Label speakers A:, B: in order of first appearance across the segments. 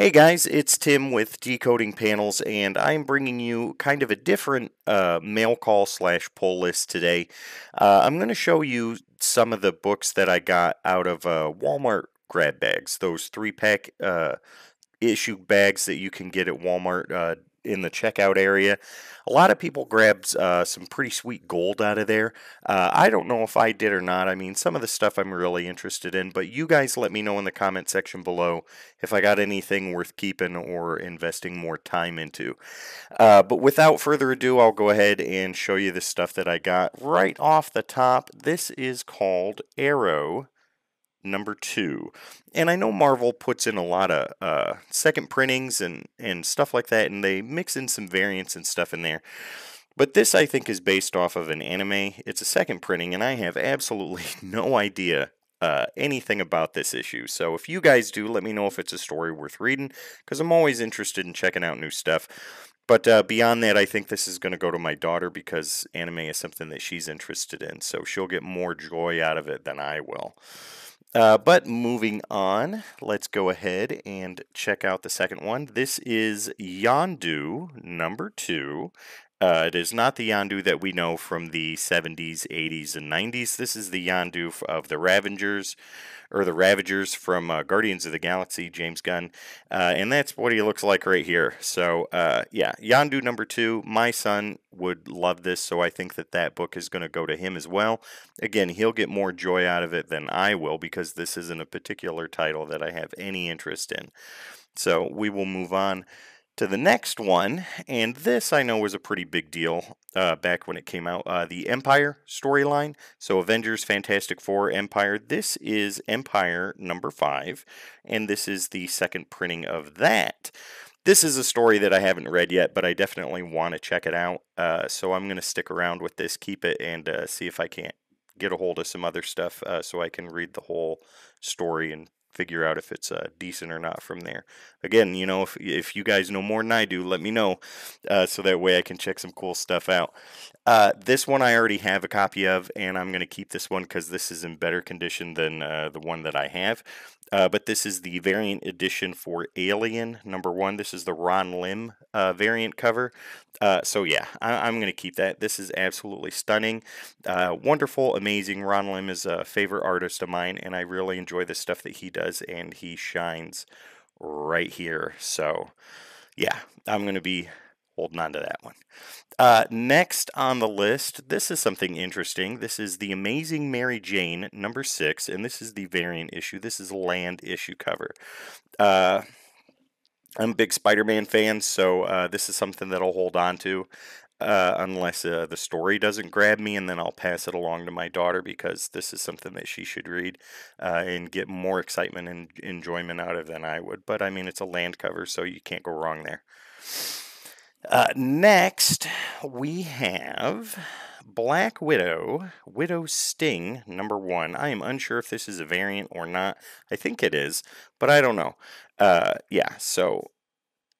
A: Hey guys, it's Tim with Decoding Panels, and I'm bringing you kind of a different uh, mail call slash pull list today. Uh, I'm going to show you some of the books that I got out of uh, Walmart grab bags, those three pack uh, issue bags that you can get at Walmart uh, in the checkout area. A lot of people grabbed uh, some pretty sweet gold out of there. Uh, I don't know if I did or not. I mean, some of the stuff I'm really interested in, but you guys let me know in the comment section below if I got anything worth keeping or investing more time into. Uh, but without further ado, I'll go ahead and show you the stuff that I got right off the top. This is called Aero number two. And I know Marvel puts in a lot of uh, second printings and, and stuff like that, and they mix in some variants and stuff in there. But this, I think, is based off of an anime. It's a second printing, and I have absolutely no idea uh, anything about this issue. So if you guys do, let me know if it's a story worth reading, because I'm always interested in checking out new stuff. But uh, beyond that, I think this is going to go to my daughter because anime is something that she's interested in. So she'll get more joy out of it than I will. Uh, but moving on, let's go ahead and check out the second one. This is Yondu number two. Uh, it is not the Yondu that we know from the 70s, 80s, and 90s. This is the Yondu of the Ravengers, or the Ravagers from uh, Guardians of the Galaxy, James Gunn. Uh, and that's what he looks like right here. So, uh, yeah, Yondu number two. My son would love this, so I think that that book is going to go to him as well. Again, he'll get more joy out of it than I will because this isn't a particular title that I have any interest in. So, we will move on to the next one, and this I know was a pretty big deal uh, back when it came out. Uh, the Empire storyline. So Avengers, Fantastic Four, Empire. This is Empire number five, and this is the second printing of that. This is a story that I haven't read yet, but I definitely want to check it out. Uh, so I'm going to stick around with this, keep it, and uh, see if I can't get a hold of some other stuff uh, so I can read the whole story and figure out if it's uh, decent or not from there. Again, you know, if, if you guys know more than I do, let me know uh, so that way I can check some cool stuff out. Uh, this one I already have a copy of, and I'm going to keep this one because this is in better condition than uh, the one that I have. Uh, but this is the variant edition for Alien number one. This is the Ron Lim uh, variant cover. Uh, so yeah, I, am going to keep that. This is absolutely stunning, uh, wonderful, amazing. Ron Lim is a favorite artist of mine, and I really enjoy the stuff that he does, and he shines right here. So yeah, I'm going to be holding on to that one. Uh, next on the list, this is something interesting. This is The Amazing Mary Jane, number six, and this is the variant issue. This is a land issue cover. Uh, I'm a big Spider Man fan, so uh, this is something that I'll hold on to. Uh, unless uh, the story doesn't grab me, and then I'll pass it along to my daughter because this is something that she should read uh, and get more excitement and enjoyment out of than I would. But I mean, it's a land cover, so you can't go wrong there. Uh, next, we have Black Widow, Widow Sting, number one. I am unsure if this is a variant or not. I think it is, but I don't know. Uh, yeah, so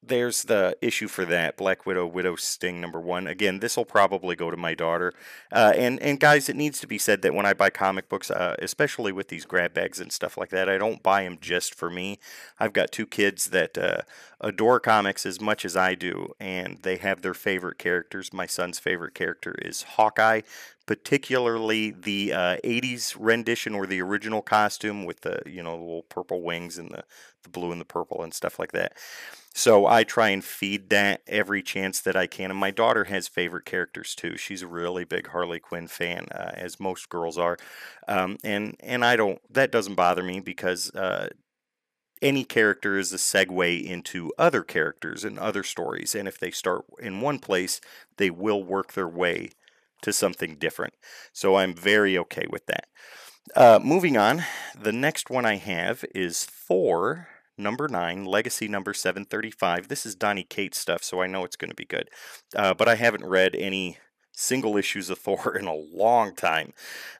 A: there's the issue for that Black Widow, Widow Sting number one. Again, this will probably go to my daughter. Uh, and and guys, it needs to be said that when I buy comic books, uh, especially with these grab bags and stuff like that, I don't buy them just for me. I've got two kids that uh, adore comics as much as I do, and they have their favorite characters. My son's favorite character is Hawkeye, particularly the uh, 80s rendition or the original costume with the you know the little purple wings and the, the blue and the purple and stuff like that. So I try and feed that every chance that I can. And my daughter has favorite characters too. She's a really big Harley Quinn fan, uh, as most girls are. Um, and and I don't that doesn't bother me because uh, any character is a segue into other characters and other stories. And if they start in one place, they will work their way to something different. So I'm very okay with that. Uh, moving on, the next one I have is Thor number nine, Legacy number 735. This is Donny Cates stuff, so I know it's going to be good. Uh, but I haven't read any single issues of Thor in a long time.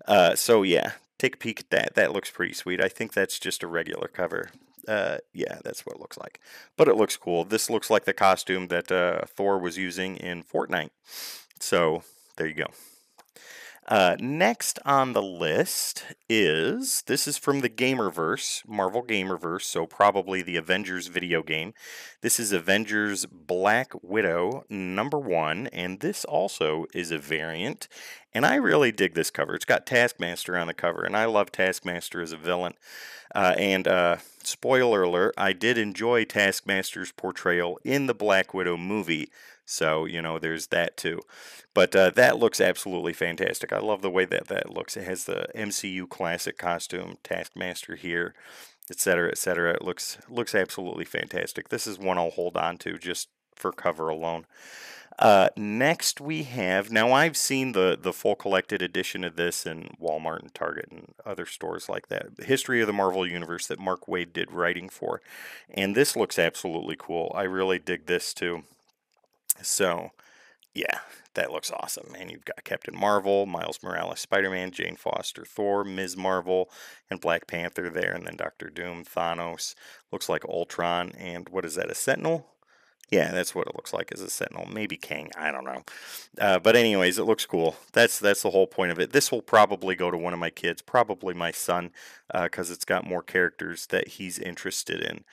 A: Uh, so yeah, take a peek at that. That looks pretty sweet. I think that's just a regular cover. Uh, yeah, that's what it looks like. But it looks cool. This looks like the costume that uh, Thor was using in Fortnite. So there you go. Uh, next on the list is this is from the Gamerverse, Marvel Gamerverse, so probably the Avengers video game. This is Avengers Black Widow number one, and this also is a variant. And I really dig this cover. It's got Taskmaster on the cover, and I love Taskmaster as a villain. Uh, and uh, spoiler alert, I did enjoy Taskmaster's portrayal in the Black Widow movie. So, you know, there's that too. But uh, that looks absolutely fantastic. I love the way that that looks. It has the MCU classic costume, Taskmaster here, etc., etc. It looks looks absolutely fantastic. This is one I'll hold on to just for cover alone. Uh, next we have now I've seen the the full collected edition of this in Walmart and Target and other stores like that. The History of the Marvel Universe that Mark Waid did writing for, and this looks absolutely cool. I really dig this too. So, yeah, that looks awesome. And you've got Captain Marvel, Miles Morales, Spider Man, Jane Foster, Thor, Ms. Marvel, and Black Panther there, and then Doctor Doom, Thanos. Looks like Ultron, and what is that, a Sentinel? Yeah, that's what it looks like as a Sentinel. Maybe King. I don't know. Uh, but anyways, it looks cool. That's that's the whole point of it. This will probably go to one of my kids, probably my son, because uh, it's got more characters that he's interested in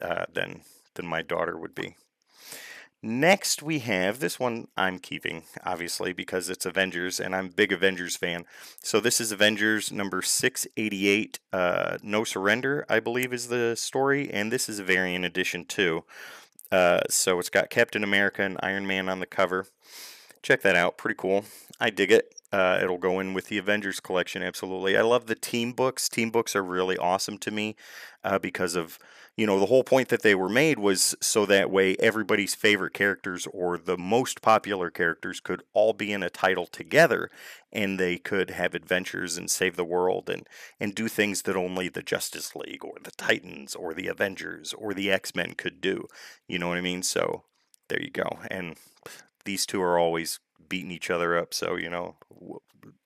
A: uh, than than my daughter would be. Next, we have this one I'm keeping, obviously, because it's Avengers, and I'm big Avengers fan. So this is Avengers number 688, uh, No Surrender, I believe is the story, and this is a variant edition too. Uh, so it's got Captain America and Iron Man on the cover. Check that out, pretty cool. I dig it. Uh, it'll go in with the Avengers collection, absolutely. I love the team books. Team books are really awesome to me uh, because of, you know, the whole point that they were made was so that way everybody's favorite characters or the most popular characters could all be in a title together and they could have adventures and save the world and, and do things that only the Justice League or the Titans or the Avengers or the X Men could do. You know what I mean? So there you go. And these two are always beating each other up. So, you know,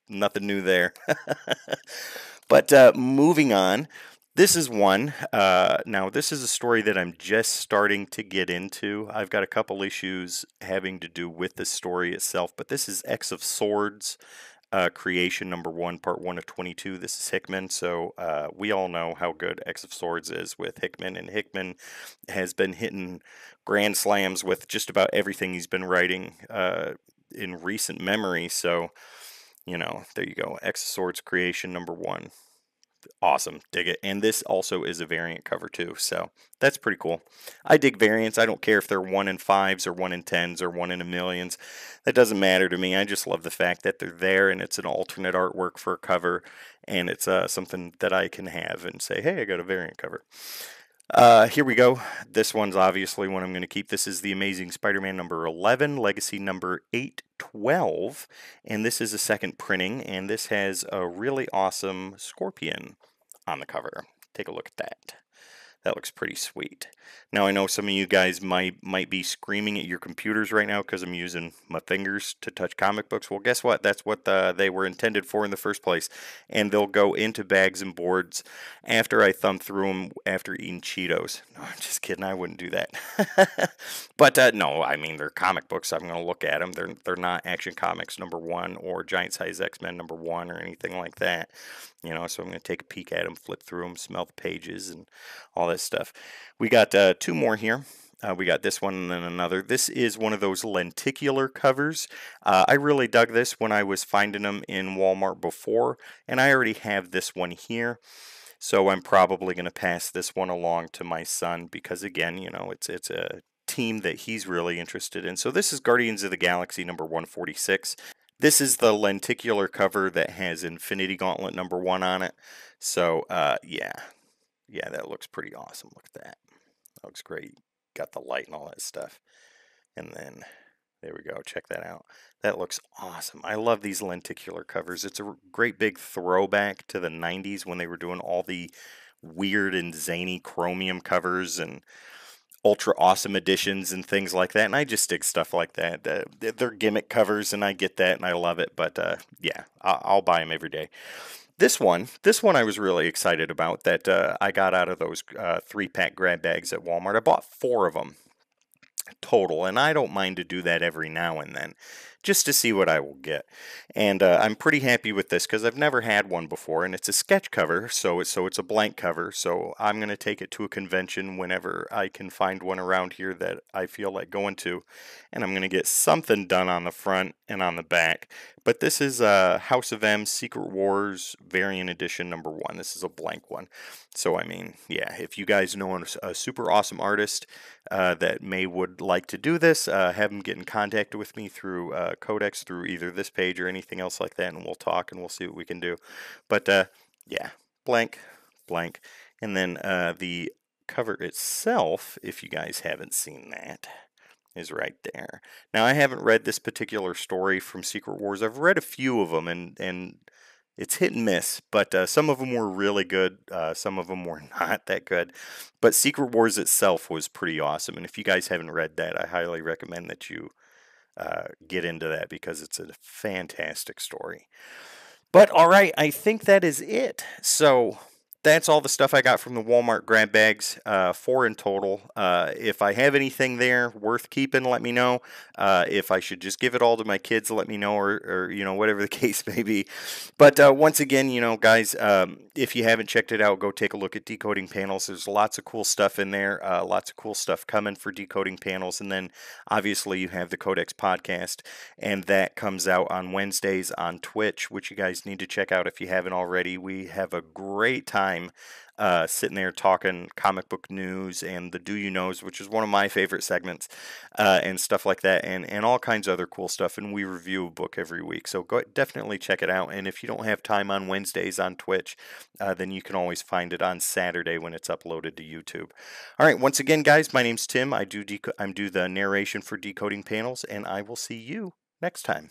A: nothing new there. but uh, moving on, this is one. Uh, now, this is a story that I'm just starting to get into. I've got a couple issues having to do with the story itself, but this is X of Swords. Uh, creation number one, part one of 22. This is Hickman. So uh, we all know how good X of Swords is with Hickman, and Hickman has been hitting grand slams with just about everything he's been writing. Uh, in recent memory. So, you know, there you go. X Swords creation number one. Awesome. Dig it. And this also is a variant cover too. So that's pretty cool. I dig variants. I don't care if they're one in fives or one in tens or one in a millions. That doesn't matter to me. I just love the fact that they're there and it's an alternate artwork for a cover and it's uh, something that I can have and say, hey, I got a variant cover. Uh, here we go. This one's obviously one I'm going to keep. This is the Amazing Spider-Man number 11, Legacy number 812, and this is a second printing, and this has a really awesome scorpion on the cover. Take a look at that. That looks pretty sweet. Now I know some of you guys might might be screaming at your computers right now because I'm using my fingers to touch comic books. Well, guess what? That's what the, they were intended for in the first place, and they'll go into bags and boards after I thumb through them after eating Cheetos. No, I'm just kidding. I wouldn't do that. but uh, no, I mean they're comic books. I'm going to look at them. They're they're not Action Comics number one or Giant Size X Men number one or anything like that. You know, so I'm going to take a peek at them, flip through them, smell the pages, and all that stuff. We got uh, two more here. Uh, we got this one and then another. This is one of those lenticular covers. Uh, I really dug this when I was finding them in Walmart before, and I already have this one here. So I'm probably going to pass this one along to my son because, again, you know, it's it's a team that he's really interested in. So this is Guardians of the Galaxy number 146. This is the lenticular cover that has Infinity Gauntlet number one on it. So, uh, yeah, yeah, that looks pretty awesome. Look at that. That looks great. Got the light and all that stuff. And then there we go. Check that out. That looks awesome. I love these lenticular covers. It's a great big throwback to the 90s when they were doing all the weird and zany chromium covers and ultra awesome editions and things like that. And I just dig stuff like that. they're gimmick covers, and I get that, and I love it. But uh, yeah, I'll, I'll buy them every day. This one, this one I was really excited about that uh, I got out of those uh, three pack grab bags at Walmart. I bought four of them total, and I don't mind to do that every now and then just to see what I will get. And uh, I'm pretty happy with this because I've never had one before, and it's a sketch cover, so it's so it's a blank cover. So I'm going to take it to a convention whenever I can find one around here that I feel like going to, and I'm going to get something done on the front and on the back. But this is uh, House of M Secret Wars Variant Edition number one. This is a blank one. So I mean, yeah, if you guys know a super awesome artist uh, that may would like to do this, uh, have them get in contact with me through uh, Code-X, through either this page or anything else like that, and we'll talk and we'll see what we can do. But uh, yeah, blank, blank, and then uh, the cover itself, if you guys haven't seen that is right there. Now I haven't read this particular story from Secret Wars. I've read a few of them, and and it's hit and miss. But uh, some of them were really good. Uh, some of them were not that good. But Secret Wars itself was pretty awesome. And if you guys haven't read that, I highly recommend that you uh, get into that because it's a fantastic story. But all right, I think that is it. So that's all the stuff I got from the Walmart grab bags, uh, four in total. Uh, if I have anything there worth keeping, let me know. Uh, if I should just give it all to my kids, let me know, or, or you know, whatever the case may be. But uh, once again, you know, guys, um, if you haven't checked it out, go take a look at Decoding Panels. There's lots of cool stuff in there, uh, lots of cool stuff coming for Decoding Panels. And then obviously you have the Code-X podcast, and that comes out on Wednesdays on Twitch, which you guys need to check out if you haven't already. We have a great time time uh, sitting there talking comic book news and the Do You Knows, which is one of my favorite segments, uh, and stuff like that, and, and all kinds of other cool stuff. And we review a book every week. So go definitely check it out. And if you don't have time on Wednesdays on Twitch, uh, then you can always find it on Saturday when it's uploaded to YouTube. All right, once again, guys, my name's Tim. I do, deco- I do the narration for Decoding Panels, and I will see you next time.